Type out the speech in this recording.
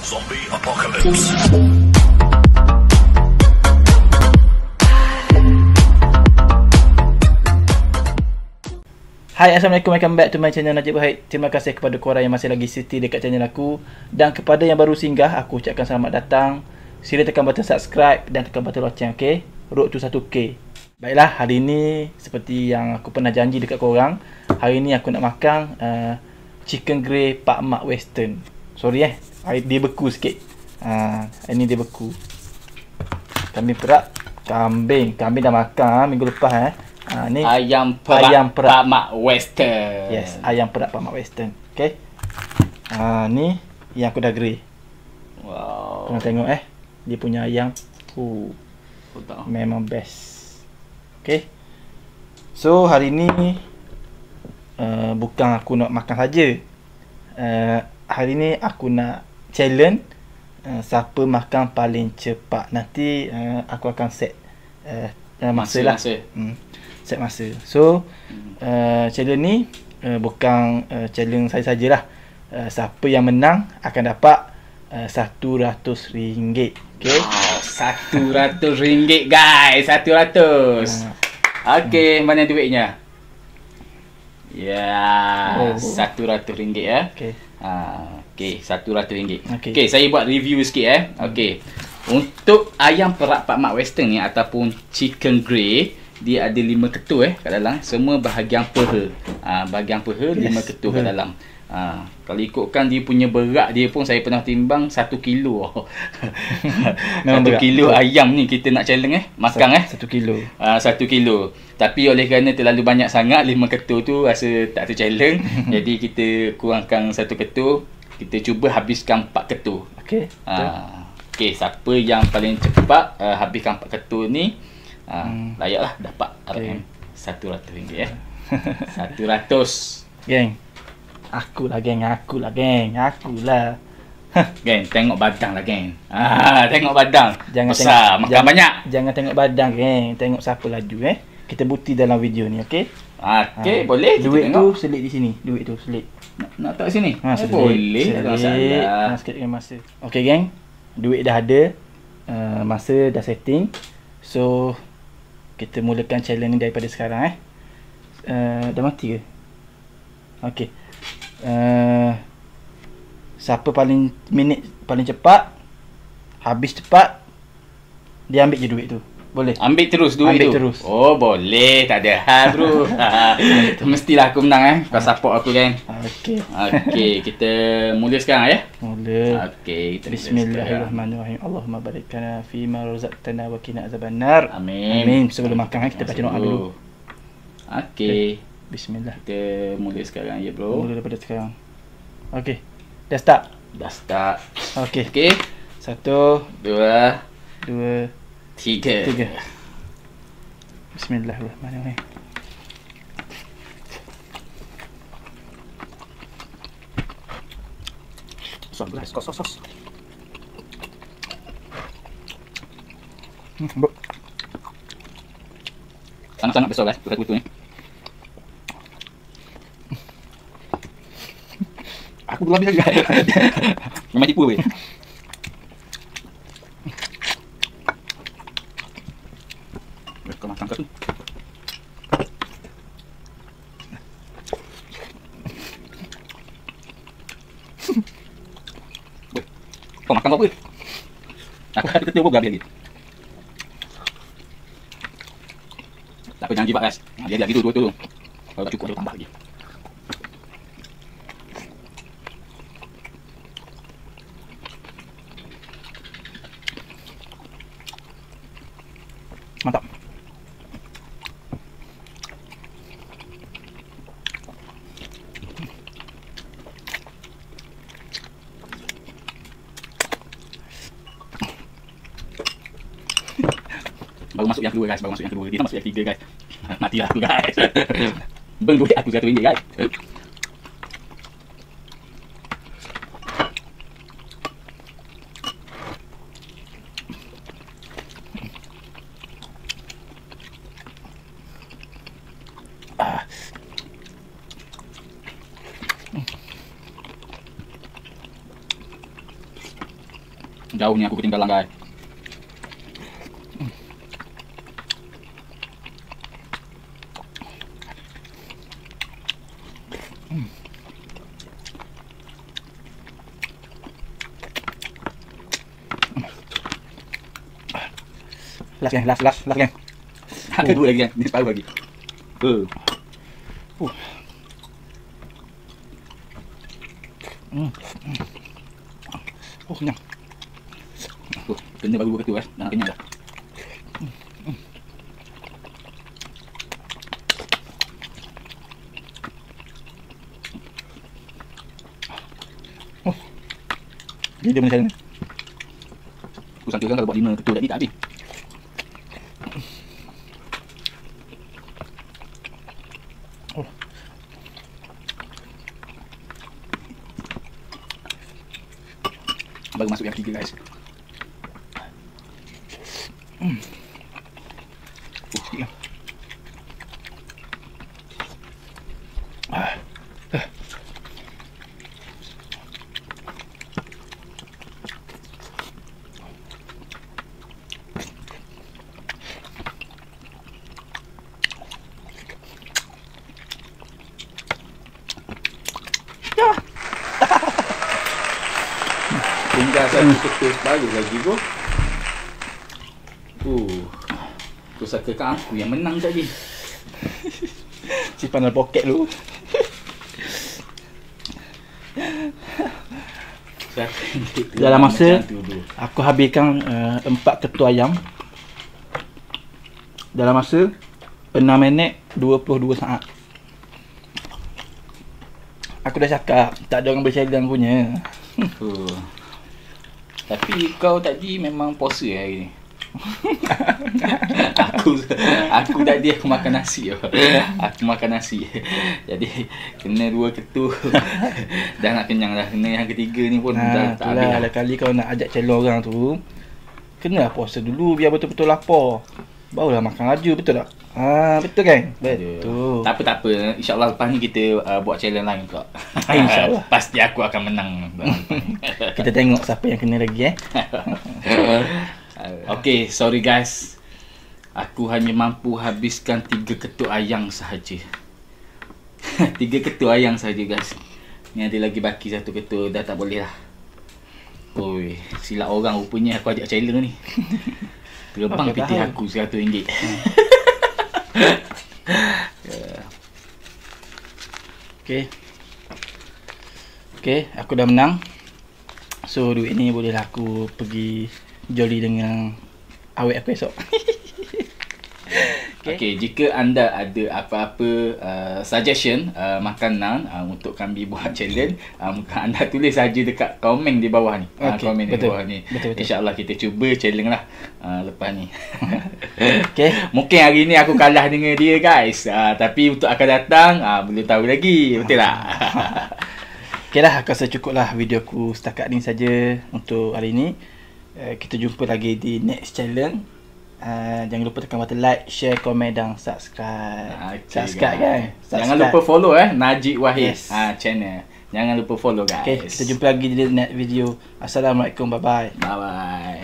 Zombie Apocalypse. Hai Assalamualaikum. Welcome back to my channel Najib Wahid. Terima kasih kepada korang yang masih lagi setia dekat channel aku. Dan kepada yang baru singgah Aku ucapkan selamat datang. Sila tekan button subscribe Dan tekan button loceng ok Road to 1k Baiklah hari ni Seperti yang aku pernah janji dekat korang Hari ni aku nak makan uh, Chicken grey Pak Mak Western Sorry eh hari Dia beku sikit uh, Hari ni dia beku Kambing perak Kambing Kambing dah makan ah, minggu lepas eh uh, ni Ayam perak, Ayam perak. Pak Mak Western. Yes, ayam perak Pak Mak Western. Okay. Ha, ni yang aku dah grey. Wow. Korang tengok eh. Dia punya ayam. Uh, tak. memang best. Okay. So, hari ni uh, bukan aku nak makan saja. Uh, hari ni aku nak challenge uh, siapa makan paling cepat. Nanti uh, aku akan set uh, uh, masa, Masa, lah. masa. Hmm, set masa. So, uh, challenge ni uh, bukan uh, challenge saya sajalah. Uh, siapa yang menang akan dapat uh, RM100. Okay. Wow, satu ratus ringgit guys, satu ratus. Okey, mana duitnya? Ya, Oh. satu ratus ringgit ya. Okay. Ha, okey, ratus ringgit. Okey. Okey, saya buat review sikit eh. Okey. Untuk ayam perak Pak Mak Western ni ataupun chicken grey, dia ada lima ketul eh kat dalam. Semua bahagian peha. Ha, bahagian peha Yes, lima ketul kat dalam. Ha, kalau ikutkan dia punya berat dia pun saya pernah timbang satu kilo. Memang satu berat. kilo Betul. ayam ni kita nak challenge eh. Makan eh. Satu kilo. Ah, satu kilo. Tapi oleh kerana terlalu banyak sangat, lima ketul tu rasa tak terchallenge. jadi kita kurangkan satu ketul. Kita cuba habiskan empat ketul. Okay. betul. Ah, okay, siapa yang paling cepat uh, habiskan empat ketul ni, uh, Hmm. layaklah dapat Okay. RM RM100 ya. RM100. Geng. Akulah geng, akulah geng, akulah. Geng, tengok badan lah geng. Ah, tengok badan. Jangan Besar, tengok, makan jangan, banyak. Jangan tengok badan geng, tengok siapa laju eh. Kita bukti dalam video ni, okey? Okey, Ha. boleh Duit tu selit di sini, duit tu selit. Nak, nak tak sini? Ha, Eh, selit. boleh, tak ada selit. masalah. Ha, sikit dengan masa. Okey geng, duit dah ada. Uh, masa dah setting. So kita mulakan challenge ni daripada sekarang eh. Uh, dah mati ke? Okey. Uh, siapa paling minit paling cepat habis cepat dia ambil je duit tu. Boleh. Ambil terus duit Ambil tu. terus. Oh, boleh. Tak ada hal, bro. Mestilah aku menang eh. Kau support aku kan. Okey. Okey, kita mula sekarang ya. Mula. Okey, kita. Bismillahirrahmanirrahim. Allahumma barik lana fi ma razaqtana wa qina azabannar. Amin. Amin. Sebelum makan eh, kita baca doa dulu. Okey, Bismillah. kita mula sekarang ya, bro. Mula daripada sekarang. Okey. Dah start. Dah start. Okey. Okey, Satu, dua, dua, tiga. tiga. Bismillahirrahmanirrahim. Sos belas, sos. Hmm, bro. Sangat-sangat besar guys, berat kutu ni. Aku belum lagi. Memang tipu weh. Kau makan kau tu. Kau makan apa? Aku ada pun habis lagi. Tak apa jangan guys. Ha, Dia lagi tu dua tu. Kalau tak cukup ada tambah lagi. masuk yang kedua guys. Baru masuk yang kedua. Dia tak masuk yang ketiga guys. Mati lah aku guys. Beng duit aku satu ringgit guys. Ah. Jauhnya aku ketinggalan guys. Last gang, last, last, last gang. Ada dua lagi kan. Ni separuh lagi. Uh. Oh, kenyang. Oh, kena baru dua ketul eh. Dah nak kenyang dah. Jadi dia macam mana? Aku sangka kan kalau buat lima ketul tadi tak habis. Oh. Baru masuk yang ketiga guys. Hmm. Oh, Tinggal satu ketul baru lagi bro. Uh. Aku sangka kan aku yang menang tadi. Simpan dalam poket lu. Dalam masa- tu. Aku habiskan uh, empat ketua ayam dalam masa 6 minit 22 saat. Aku dah cakap tak ada orang berchallenge punya. Uh. Tapi kau tadi memang puasa eh hari ni. aku aku tadi aku makan nasi oh. Aku makan nasi. Jadi kena dua ketul. dah nak kenyang dah. Kena yang ketiga ni pun dah Nah, tak habis. lah kali kau nak ajak challenge orang tu Kena puasa dulu biar betul-betul lapar Barulah makan laju betul tak? Ha, betul kan? Betul Tak apa tak apa. InsyaAllah lepas ni kita uh, buat challenge lain pula. InsyaAllah. Pasti aku akan menang. Kita tengok siapa yang kena lagi eh okay, sorry guys. Aku hanya mampu habiskan tiga ketuk ayam sahaja. tiga ketuk ayam sahaja guys. Ni ada lagi baki satu ketul dah tak boleh lah. Oi, silap orang rupanya aku ajak challenge ni. Terbang Okey, piti aku RM100. Okay Okay, aku dah menang. So duit ni bolehlah aku pergi jolly dengan awet aku esok Okay. okay, jika anda ada apa-apa uh, suggestion uh, makanan uh, untuk kami buat challenge, uh, anda tulis saja dekat komen di bawah ni. Uh, Okay, komen di betul. bawah ni. Betul, betul. InsyaAllah kita cuba challenge lah uh, lepas ni. Okay Mungkin hari ni aku kalah dengan dia guys. Uh, tapi untuk akan datang, uh, belum tahu lagi. Betul tak? Okay lah, aku rasa cukup lah video aku setakat ni saja untuk hari ni. Uh, kita jumpa lagi di next challenge. Uh, jangan lupa tekan button like, share, komen dan subscribe. Okay, subscribe guys. kan? Jangan Subscribe. lupa follow eh Najib Wahid Yes. ah channel. Jangan lupa follow guys. Okay, kita jumpa lagi di next video. Assalamualaikum, bye bye. Bye bye.